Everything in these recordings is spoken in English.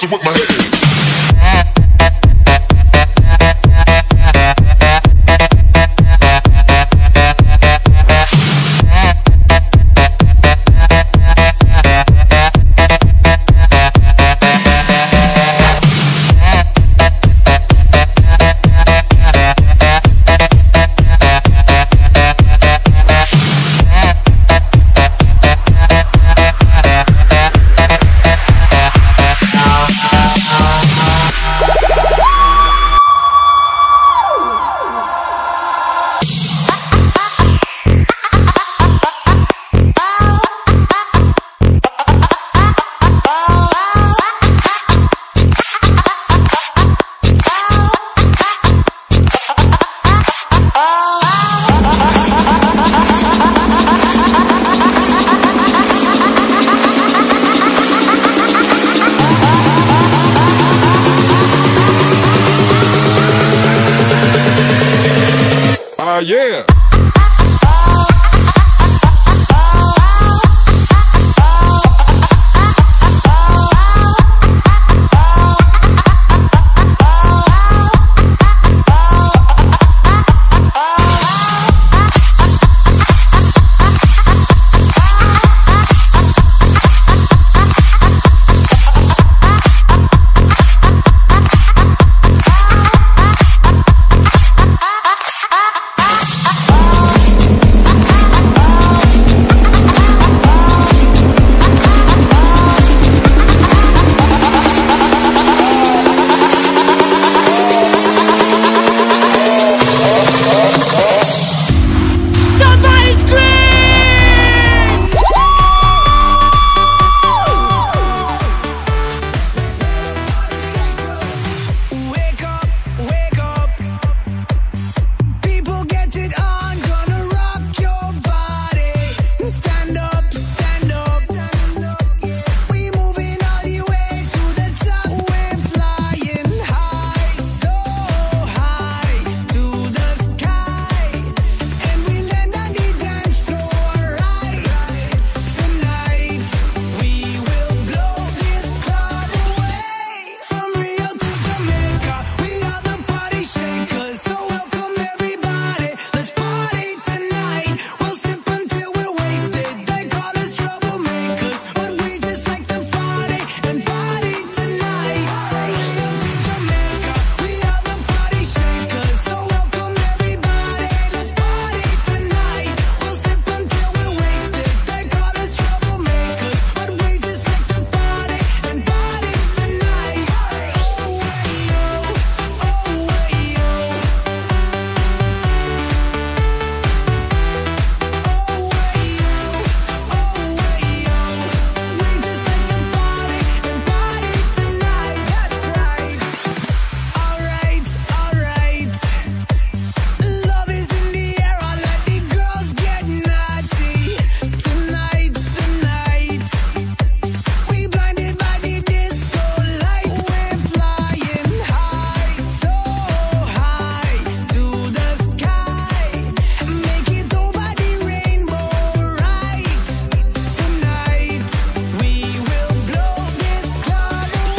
Ah. yeah.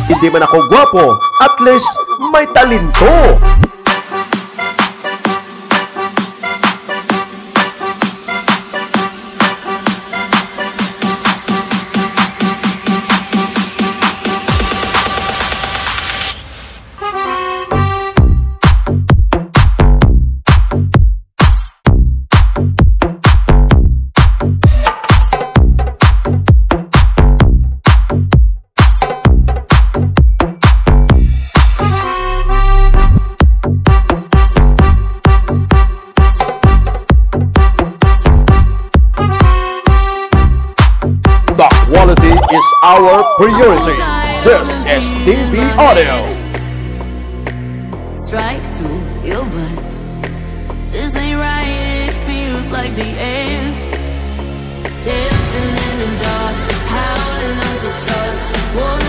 Hindi man ako gwapo, at least may talento. Our priority. This is DB Audio. Strike your vibes. This ain't right, it feels like the end. Dancing in the dark, howling stars,